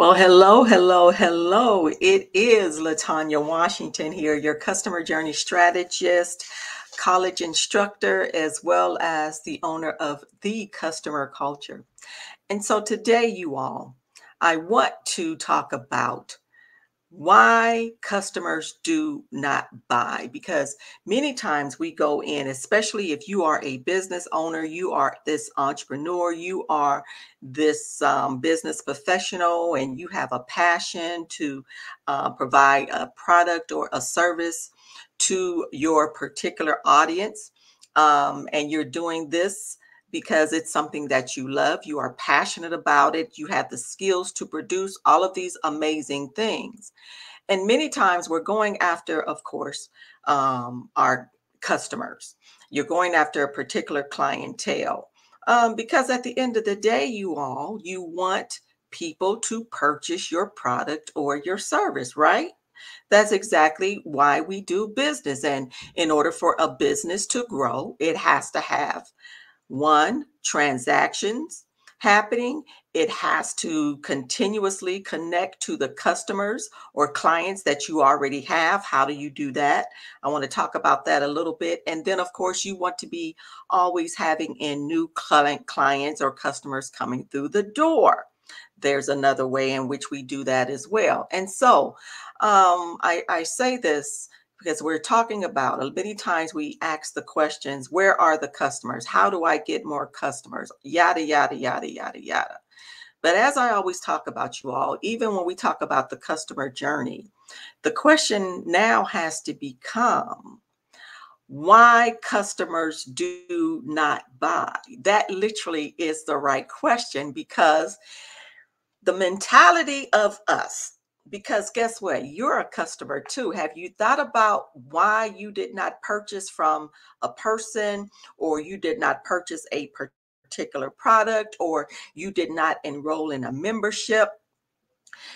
Well, hello, hello, hello. It is LaTonya Washington here, your customer journey strategist, college instructor, as well as the owner of The Customer Culture. And so today, you all, I want to talk about why customers do not buy because many times we go in especially if you are a business owner you are this entrepreneur you are this um, business professional and you have a passion to uh, provide a product or a service to your particular audience um, and you're doing this because it's something that you love, you are passionate about it, you have the skills to produce all of these amazing things. And many times we're going after, of course, um, our customers. You're going after a particular clientele um, because at the end of the day, you all, you want people to purchase your product or your service, right? That's exactly why we do business. And in order for a business to grow, it has to have one, transactions happening. It has to continuously connect to the customers or clients that you already have. How do you do that? I want to talk about that a little bit. And then, of course, you want to be always having in new client clients or customers coming through the door. There's another way in which we do that as well. And so um, I, I say this because we're talking about uh, many times we ask the questions where are the customers? How do i get more customers? Yada yada yada yada yada. But as i always talk about you all even when we talk about the customer journey the question now has to become why customers do not buy? That literally is the right question because the mentality of us because guess what? You're a customer too. Have you thought about why you did not purchase from a person or you did not purchase a particular product or you did not enroll in a membership?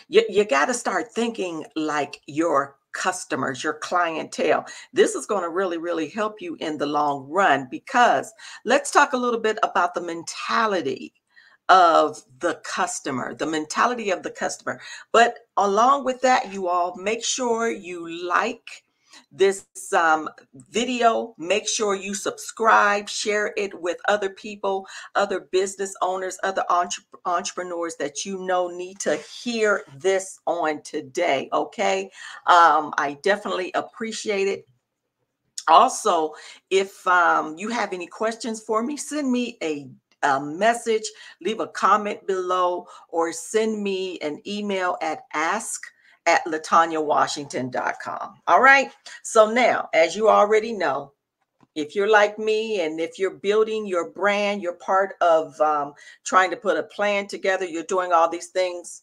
You, you got to start thinking like your customers, your clientele. This is going to really, really help you in the long run because let's talk a little bit about the mentality of the customer, the mentality of the customer. But along with that, you all make sure you like this um, video. Make sure you subscribe, share it with other people, other business owners, other entre- entrepreneurs that you know need to hear this on today. Okay. Um, I definitely appreciate it. Also, if um, you have any questions for me, send me a a message, leave a comment below, or send me an email at ask at latonyawashington.com. All right. So now, as you already know, if you're like me and if you're building your brand, you're part of um, trying to put a plan together, you're doing all these things,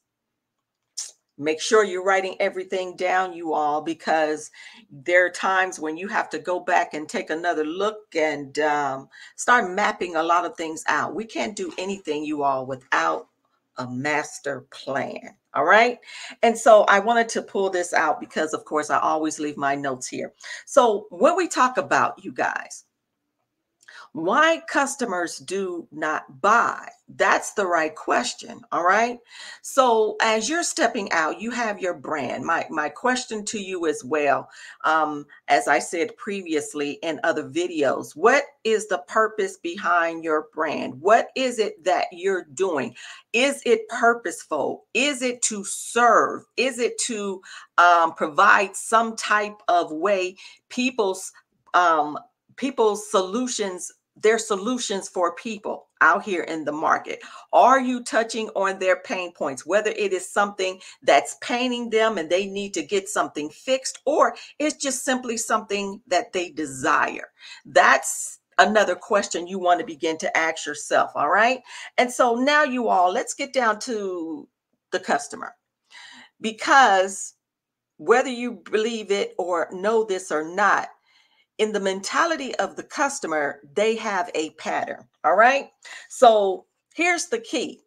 Make sure you're writing everything down, you all, because there are times when you have to go back and take another look and um, start mapping a lot of things out. We can't do anything, you all, without a master plan. All right. And so I wanted to pull this out because, of course, I always leave my notes here. So when we talk about you guys, why customers do not buy? That's the right question. All right. So as you're stepping out, you have your brand. My my question to you as well, um, as I said previously in other videos, what is the purpose behind your brand? What is it that you're doing? Is it purposeful? Is it to serve? Is it to um, provide some type of way people's um, people's solutions their solutions for people out here in the market? Are you touching on their pain points, whether it is something that's paining them and they need to get something fixed, or it's just simply something that they desire? That's another question you want to begin to ask yourself. All right. And so now, you all, let's get down to the customer because whether you believe it or know this or not, in the mentality of the customer, they have a pattern. All right. So here's the key.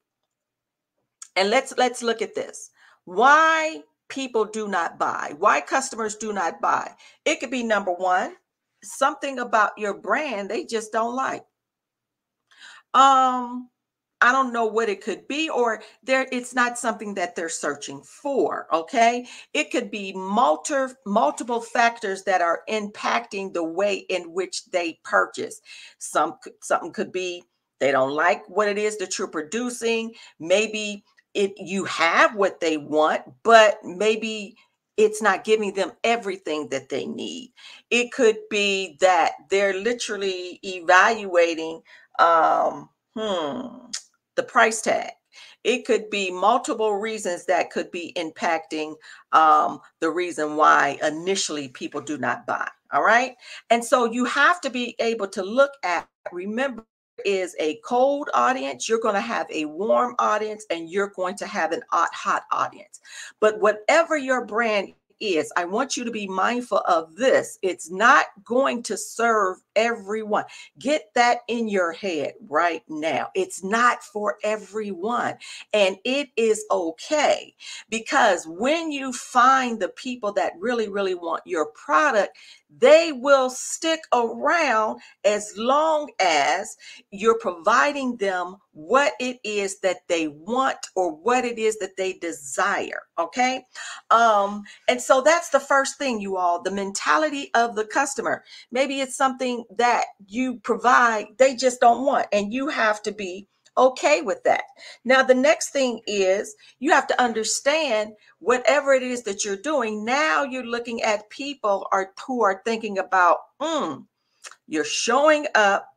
And let's let's look at this. Why people do not buy, why customers do not buy. It could be number one, something about your brand they just don't like. Um, I don't know what it could be, or there it's not something that they're searching for. Okay. It could be multi, multiple factors that are impacting the way in which they purchase. Some something could be they don't like what it is that you're producing. Maybe it you have what they want, but maybe it's not giving them everything that they need. It could be that they're literally evaluating um hmm the price tag. It could be multiple reasons that could be impacting um, the reason why initially people do not buy. All right. And so you have to be able to look at, remember, is a cold audience, you're going to have a warm audience, and you're going to have an hot, hot audience. But whatever your brand is. I want you to be mindful of this. It's not going to serve everyone. Get that in your head right now. It's not for everyone. And it is okay because when you find the people that really, really want your product, they will stick around as long as you're providing them what it is that they want or what it is that they desire okay? Um and so that's the first thing you all the mentality of the customer. Maybe it's something that you provide they just don't want and you have to be okay with that. Now, the next thing is you have to understand whatever it is that you're doing. Now you're looking at people are, who are thinking about, mm, you're showing up.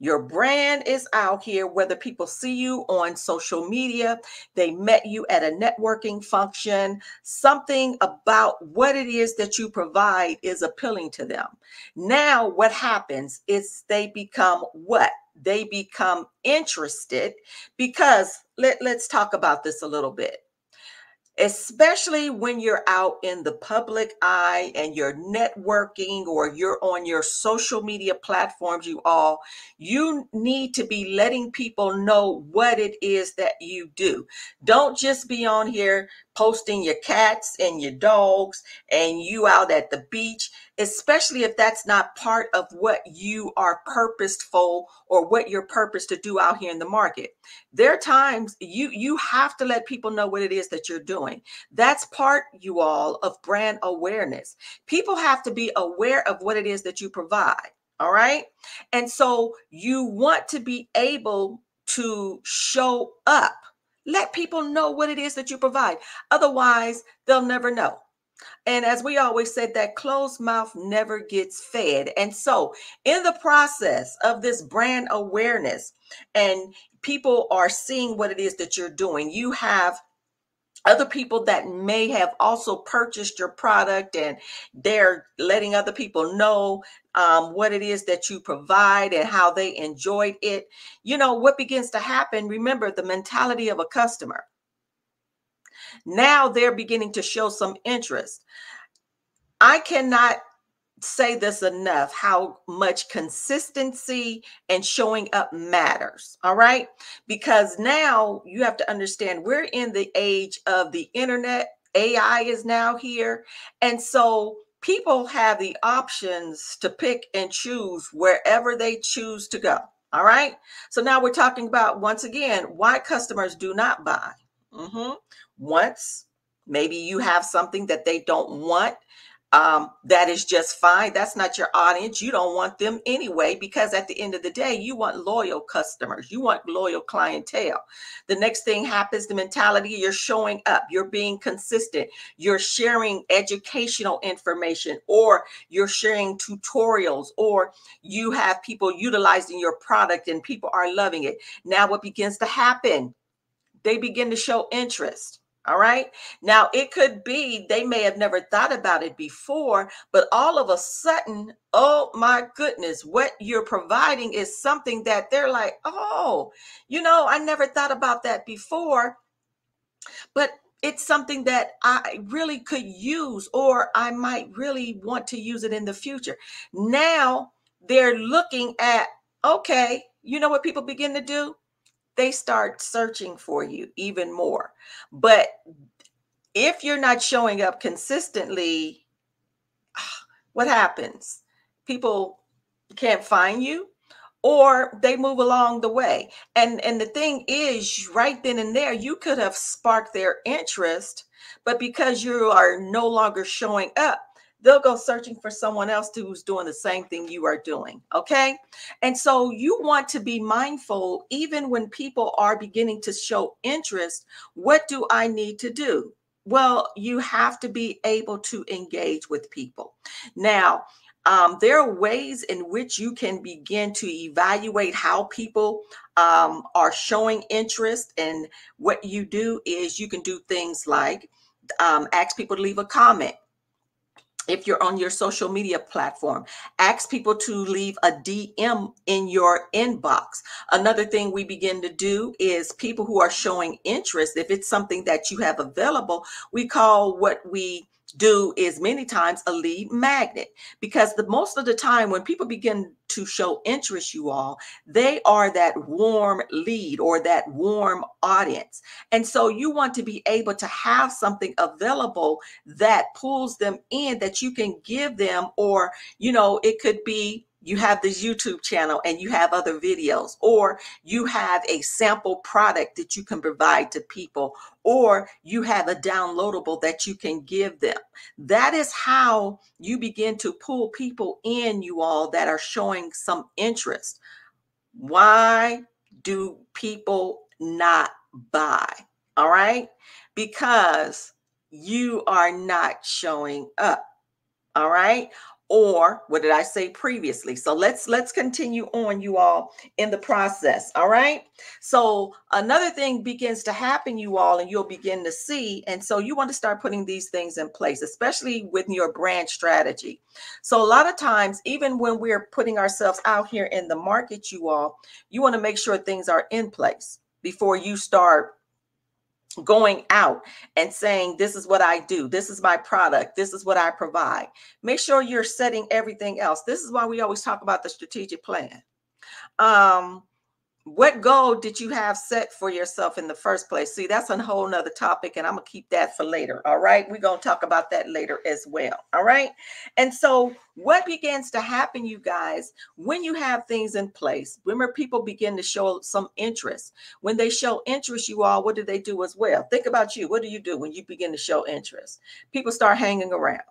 Your brand is out here, whether people see you on social media, they met you at a networking function, something about what it is that you provide is appealing to them. Now, what happens is they become what? They become interested because let, let's talk about this a little bit. Especially when you're out in the public eye and you're networking or you're on your social media platforms you all you need to be letting people know what it is that you do. Don't just be on here posting your cats and your dogs and you out at the beach especially if that's not part of what you are purposeful or what you're purposed to do out here in the market. There are times you you have to let people know what it is that you're doing. That's part you all of brand awareness. People have to be aware of what it is that you provide. All right? And so you want to be able to show up. Let people know what it is that you provide. Otherwise, they'll never know. And as we always said, that closed mouth never gets fed. And so, in the process of this brand awareness, and people are seeing what it is that you're doing, you have other people that may have also purchased your product and they're letting other people know um, what it is that you provide and how they enjoyed it. You know, what begins to happen, remember the mentality of a customer now they're beginning to show some interest. I cannot say this enough how much consistency and showing up matters. All right. Because now you have to understand we're in the age of the internet, AI is now here. And so people have the options to pick and choose wherever they choose to go. All right. So now we're talking about once again why customers do not buy. Mm-hmm. Once maybe you have something that they don't want, um, that is just fine. That's not your audience. You don't want them anyway, because at the end of the day, you want loyal customers. You want loyal clientele. The next thing happens the mentality you're showing up, you're being consistent, you're sharing educational information, or you're sharing tutorials, or you have people utilizing your product and people are loving it. Now, what begins to happen? They begin to show interest all right. Now, it could be they may have never thought about it before, but all of a sudden, oh my goodness, what you're providing is something that they're like, oh, you know, I never thought about that before. But it's something that I really could use, or I might really want to use it in the future. Now they're looking at, okay, you know what people begin to do? They start searching for you even more. But if you're not showing up consistently, what happens? People can't find you or they move along the way. And and the thing is right then and there you could have sparked their interest, but because you are no longer showing up, they'll go searching for someone else who's doing the same thing you are doing. Okay. And so you want to be mindful, even when people are beginning to show interest, what do I need to do? Well, you have to be able to engage with people. Now, um, there are ways in which you can begin to evaluate how people um, are showing interest. And what you do is you can do things like um, ask people to leave a comment if you're on your social media platform. Ask people to leave a dm in your inbox. Another thing we begin to do is people who are showing interest if it's something that you have available we call what we do is many times a lead magnet because the most of the time when people begin to show interest you all they are that warm lead or that warm audience. And so you want to be able to have something available that pulls them in that you can give them or you know it could be you have this YouTube channel and you have other videos, or you have a sample product that you can provide to people, or you have a downloadable that you can give them. That is how you begin to pull people in, you all that are showing some interest. Why do people not buy? All right, because you are not showing up. All right or what did i say previously? So let's let's continue on you all in the process all right? So another thing begins to happen you all and you'll begin to see and so you want to start putting these things in place especially with your brand strategy. So a lot of times even when we're putting ourselves out here in the market you all you want to make sure things are in place before you start going out and saying, This is what I do, this is my product, this is what I provide. Make sure you're setting everything else. This is why we always talk about the strategic plan. Um, what goal did you have set for yourself in the first place? See that's a whole nother topic and i'm gonna keep that for later all right? We're gonna talk about that later as well all right? And so what begins to happen you guys when you have things in place remember people begin to show some interest? When they show interest you all what do they do as well? Think about you what do you do when you begin to show interest? People start hanging around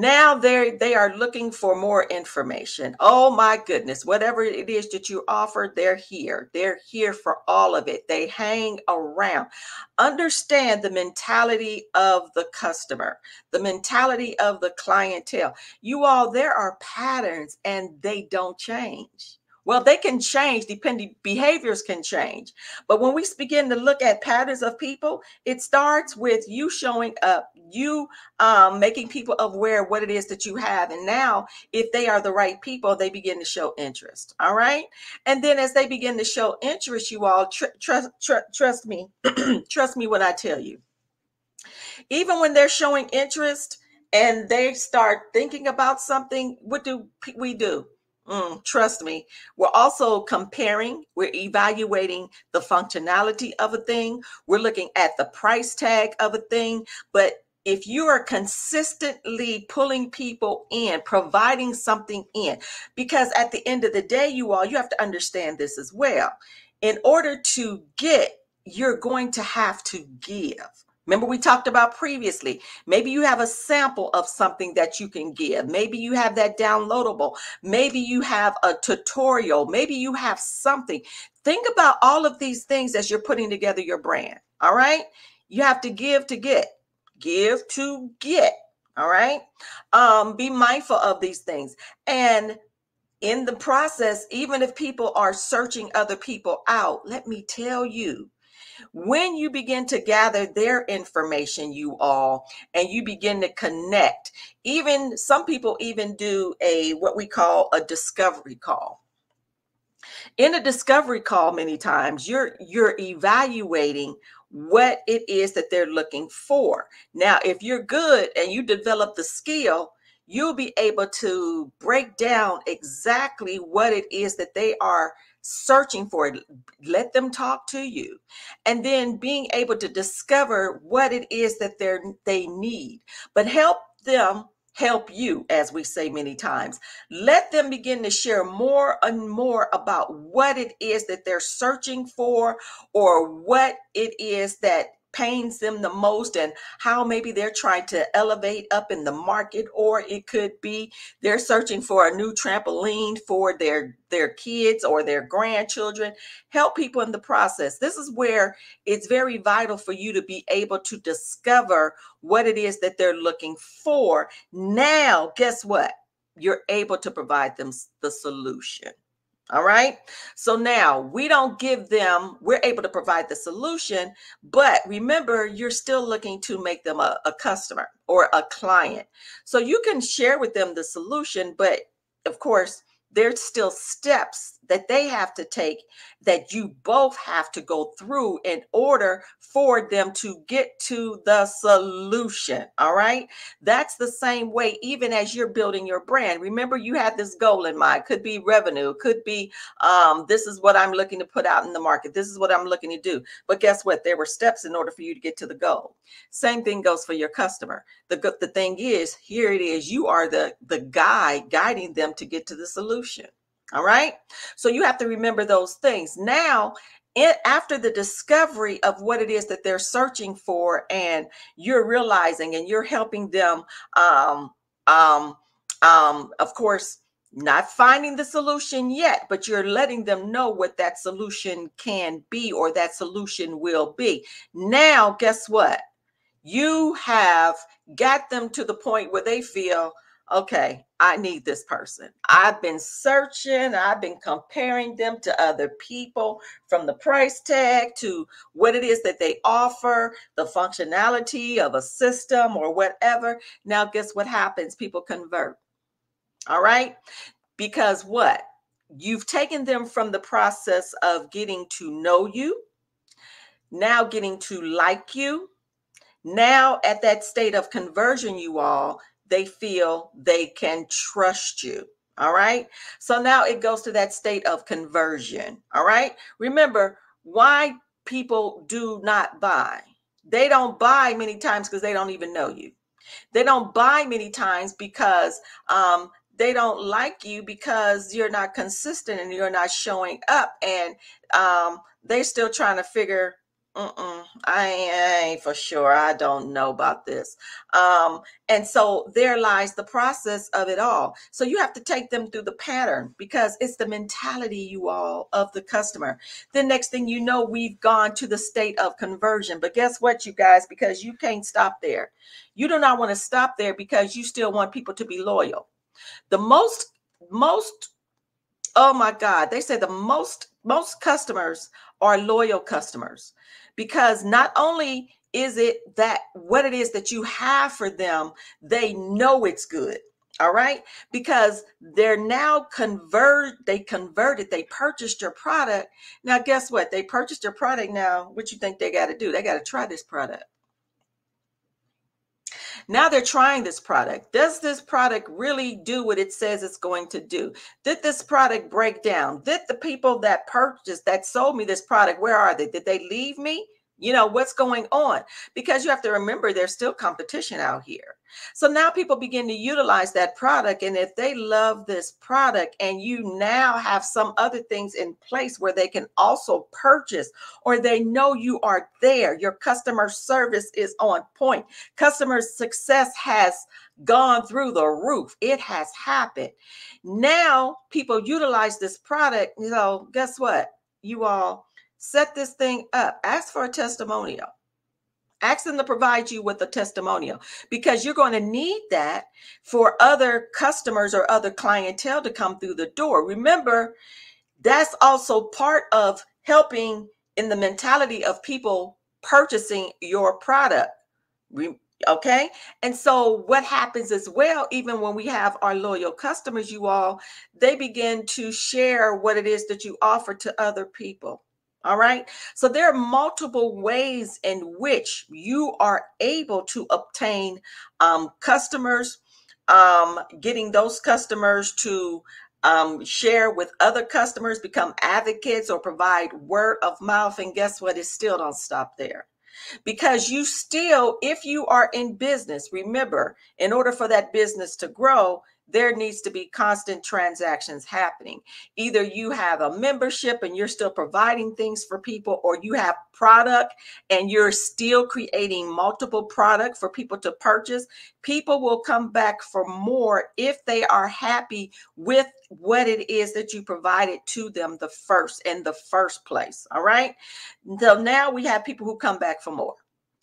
now they they are looking for more information. Oh my goodness whatever it is that you offer they're here. They're here for all of it. They hang around. Understand the mentality of the customer the mentality of the clientele. You all there are patterns and they don't change well, they can change depending behaviors can change. But when we begin to look at patterns of people, it starts with you showing up, you um, making people aware what it is that you have. And now, if they are the right people, they begin to show interest. All right. And then as they begin to show interest, you all tr- trust, tr- trust me, trust me when I tell you. Even when they're showing interest and they start thinking about something, what do we do? Mm, trust me. We're also comparing, we're evaluating the functionality of a thing, we're looking at the price tag of a thing. But if you are consistently pulling people in, providing something in, because at the end of the day, you all, you have to understand this as well. In order to get, you're going to have to give. Remember, we talked about previously. Maybe you have a sample of something that you can give. Maybe you have that downloadable. Maybe you have a tutorial. Maybe you have something. Think about all of these things as you're putting together your brand. All right. You have to give to get, give to get. All right. Um, be mindful of these things. And in the process, even if people are searching other people out, let me tell you, when you begin to gather their information, you all, and you begin to connect, even some people even do a what we call a discovery call. In a discovery call, many times you're you're evaluating what it is that they're looking for. Now, if you're good and you develop the skill, you'll be able to break down exactly what it is that they are searching for it. Let them talk to you. And then being able to discover what it is that they're they need. But help them help you, as we say many times. Let them begin to share more and more about what it is that they're searching for or what it is that pains them the most and how maybe they're trying to elevate up in the market or it could be they're searching for a new trampoline for their their kids or their grandchildren. Help people in the process. This is where it's very vital for you to be able to discover what it is that they're looking for. Now guess what? You're able to provide them the solution all right. So now we don't give them, we're able to provide the solution, but remember, you're still looking to make them a, a, customer or a client. So you can share with them the solution, but of course, there's still steps that they have to take that you both have to go through in order for them to get to the solution. All right. That's the same way, even as you're building your brand. Remember, you had this goal in mind. Could be revenue, could be um, this is what I'm looking to put out in the market. This is what I'm looking to do. But guess what? There were steps in order for you to get to the goal. Same thing goes for your customer. The, the thing is, here it is. You are the, the guy guiding them to get to the solution. All right. So you have to remember those things. Now, it, after the discovery of what it is that they're searching for, and you're realizing and you're helping them, um, um, um, of course, not finding the solution yet, but you're letting them know what that solution can be or that solution will be. Now, guess what? You have got them to the point where they feel, okay, I need this person. I've been searching, I've been comparing them to other people from the price tag to what it is that they offer, the functionality of a system or whatever. Now, guess what happens? People convert. All right. Because what? You've taken them from the process of getting to know you, now getting to like you. Now, at that state of conversion, you all, they feel they can trust you. All right. So now it goes to that state of conversion. All right. Remember why people do not buy. They don't buy many times because they don't even know you. They don't buy many times because um, they don't like you because you're not consistent and you're not showing up. And um, they're still trying to figure I ain't for sure. I don't know about this. Um, and so there lies the process of it all. So you have to take them through the pattern because it's the mentality, you all, of the customer. The next thing you know, we've gone to the state of conversion. But guess what, you guys? Because you can't stop there. You do not want to stop there because you still want people to be loyal. The most, most, oh my God, they say the most, most customers are loyal customers because not only is it that what it is that you have for them, they know it's good. All right. Because they're now convert, they converted, they purchased your product. Now, guess what? They purchased your product. Now, what you think they got to do? They got to try this product. Now they're trying this product. Does this product really do what it says it's going to do? Did this product break down? Did the people that purchased, that sold me this product, where are they? Did they leave me? You know, what's going on? Because you have to remember there's still competition out here. So now people begin to utilize that product. And if they love this product and you now have some other things in place where they can also purchase or they know you are there, your customer service is on point, customer success has gone through the roof, it has happened. Now people utilize this product. You know, guess what? You all set this thing up. Ask for a testimonial. Ask them to provide you with a testimonial because you're going to need that for other customers or other clientele to come through the door. Remember, that's also part of helping in the mentality of people purchasing your product. Okay. And so, what happens as well, even when we have our loyal customers, you all, they begin to share what it is that you offer to other people. All right. So there are multiple ways in which you are able to obtain um, customers, um, getting those customers to um, share with other customers, become advocates, or provide word of mouth. And guess what? It still don't stop there. because you still, if you are in business, remember, in order for that business to grow, there needs to be constant transactions happening. Either you have a membership and you're still providing things for people, or you have product and you're still creating multiple product for people to purchase. People will come back for more if they are happy with what it is that you provided to them the first in the first place. All right. So now we have people who come back for more.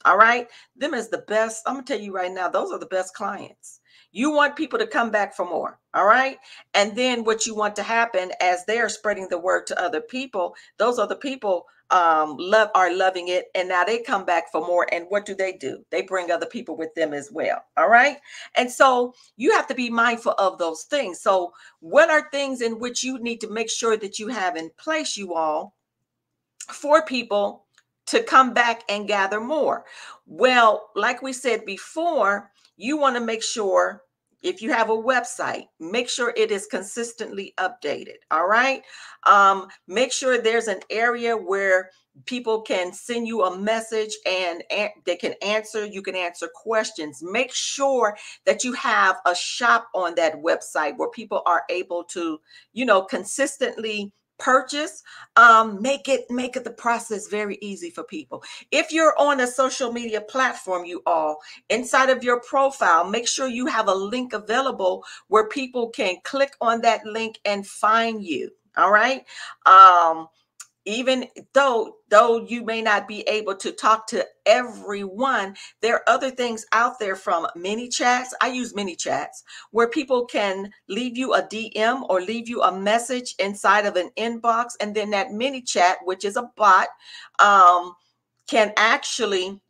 All right. Them is the best. I'm gonna tell you right now, those are the best clients you want people to come back for more. All right. And then what you want to happen as they are spreading the word to other people, those other people um, love are loving it. And now they come back for more. And what do they do? They bring other people with them as well. All right. And so you have to be mindful of those things. So, what are things in which you need to make sure that you have in place, you all, for people to come back and gather more? Well, like we said before, you want to make sure if you have a website, make sure it is consistently updated. All right. Um, make sure there's an area where people can send you a message and they can answer. You can answer questions. Make sure that you have a shop on that website where people are able to, you know, consistently purchase um, make it make it the process very easy for people. If you're on a social media platform you all inside of your profile make sure you have a link available where people can click on that link and find you all right? Um even though though you may not be able to talk to everyone there are other things out there from mini ManyChats i use mini ManyChats where people can leave you a dm or leave you a message inside of an inbox. And then that ManyChat which is a bot um, can actually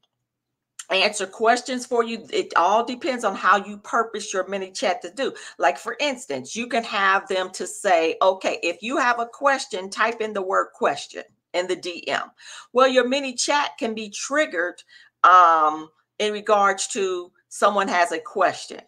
answer questions for you. It all depends on how you purpose your ManyChat to do. Like, for instance, you can have them to say, okay, if you have a question, type in the word question in the DM. Well, your ManyChat can be triggered um, in regards to someone has a question.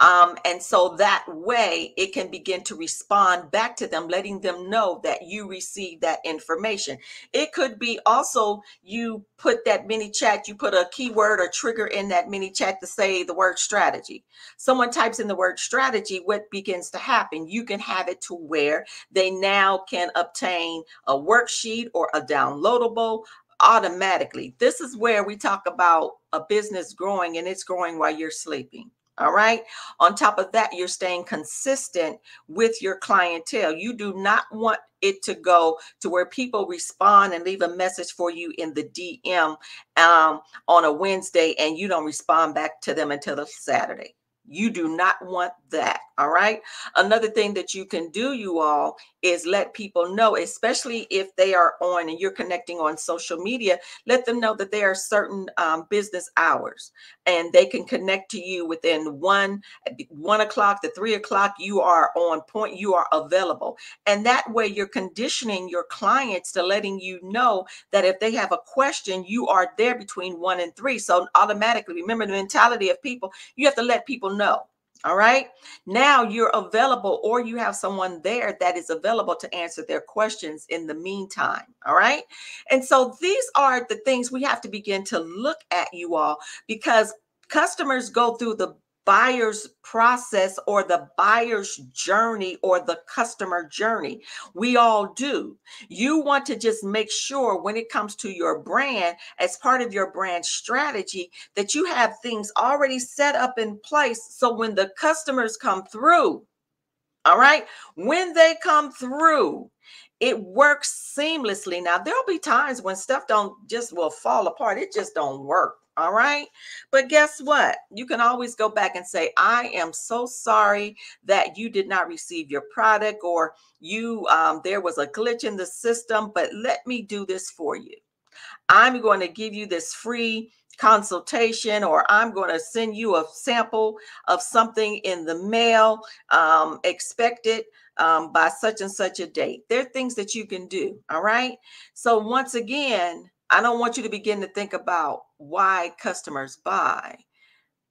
Um, and so that way it can begin to respond back to them, letting them know that you received that information. It could be also you put that ManyChat, you put a keyword or trigger in that ManyChat to say the word strategy. Someone types in the word strategy, what begins to happen? You can have it to where they now can obtain a worksheet or a downloadable automatically. This is where we talk about a business growing and it's growing while you're sleeping. All right. On top of that, you're staying consistent with your clientele. You do not want it to go to where people respond and leave a message for you in the DM um, on a Wednesday and you don't respond back to them until the Saturday. You do not want that. All right. Another thing that you can do, you all, is let people know, especially if they are on and you're connecting on social media, let them know that there are certain um, business hours and they can connect to you within one, one o'clock to three o'clock. You are on point, you are available. And that way you're conditioning your clients to letting you know that if they have a question, you are there between one and three. So automatically, remember the mentality of people, you have to let people know. All right. Now you're available, or you have someone there that is available to answer their questions in the meantime. All right. And so these are the things we have to begin to look at, you all, because customers go through the buyer's process or the buyer's journey or the customer journey. We all do. You want to just make sure when it comes to your brand, as part of your brand strategy, that you have things already set up in place. So when the customers come through, all right, when they come through, it works seamlessly. Now there'll be times when stuff don't just will fall apart. It just don't work all right. But guess what? You can always go back and say, I am so sorry that you did not receive your product or you um, there was a glitch in the system, but let me do this for you. I'm going to give you this free consultation or I'm going to send you a sample of something in the mail. Um, expect it um, by such and such a date. There are things that you can do. All right. So, once again, I don't want you to begin to think about why customers buy,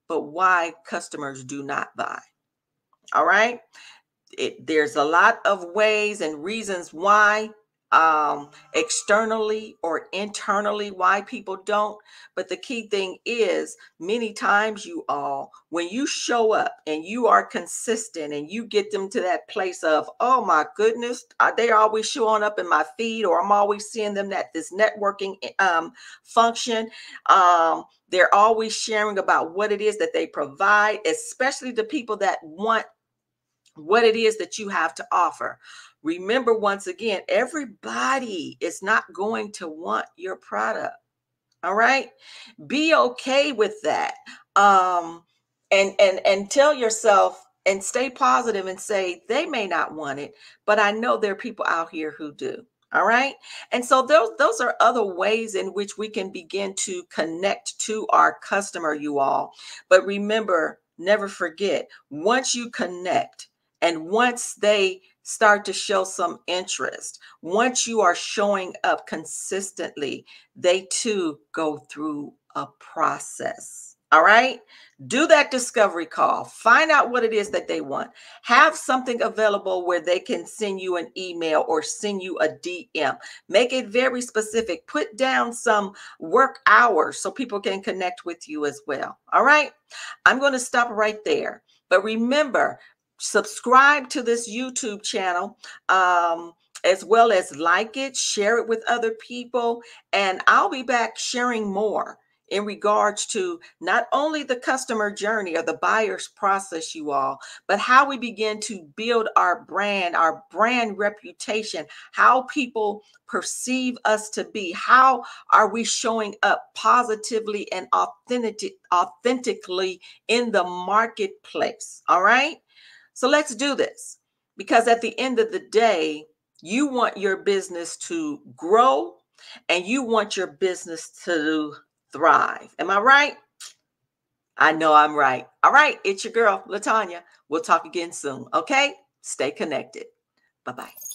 but why customers do not buy. All right. It, there's a lot of ways and reasons why um, externally or internally why people don't. But the key thing is, many times, you all, when you show up and you are consistent and you get them to that place of, oh my goodness, they're always showing up in my feed, or I'm always seeing them at this networking eh, um, function. Um, they're always sharing about what it is that they provide, especially the people that want what it is that you have to offer. Remember, once again, everybody is not going to want your product. All right. Be okay with that. Um, and and and tell yourself and stay positive and say they may not want it, but I know there are people out here who do. All right. And so those those are other ways in which we can begin to connect to our customer, you all. But remember, never forget, once you connect and once they start to show some interest, once you are showing up consistently, they too go through a process. All right. Do that discovery call. Find out what it is that they want. Have something available where they can send you an email or send you a DM. Make it very specific. Put down some work hours so people can connect with you as well. All right. I'm going to stop right there. But remember, subscribe to this YouTube channel. Um, as well as like it, share it with other people, and I'll be back sharing more in regards to not only the customer journey or the buyer's process, you all, but how we begin to build our brand, our brand reputation, how people perceive us to be, how are we showing up positively and authentic, authentically in the marketplace. All right. So let's do this because at the end of the day, you want your business to grow and you want your business to thrive. Am I right? I know I'm right. All right, it's your girl, LaTonya. We'll talk again soon. Okay? Stay connected. Bye bye.